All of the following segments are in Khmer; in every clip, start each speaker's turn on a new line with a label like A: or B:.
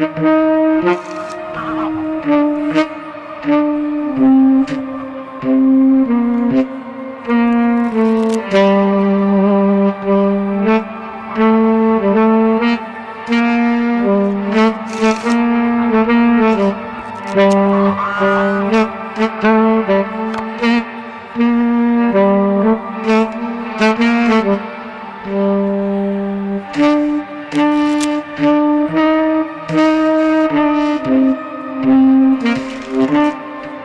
A: Música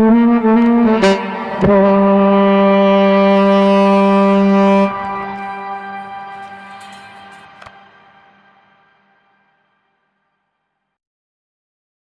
A: Oh